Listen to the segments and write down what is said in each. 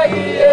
alegria.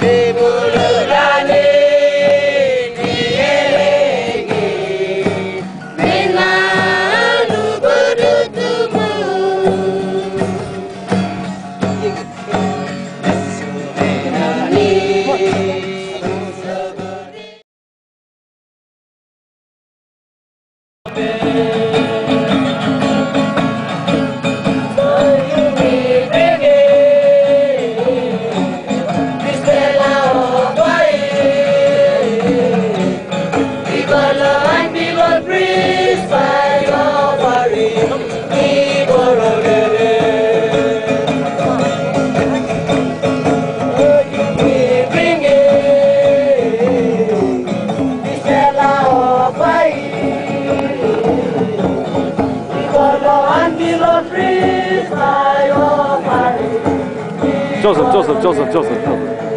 People 就是就是就是就是就是。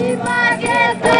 Imagina!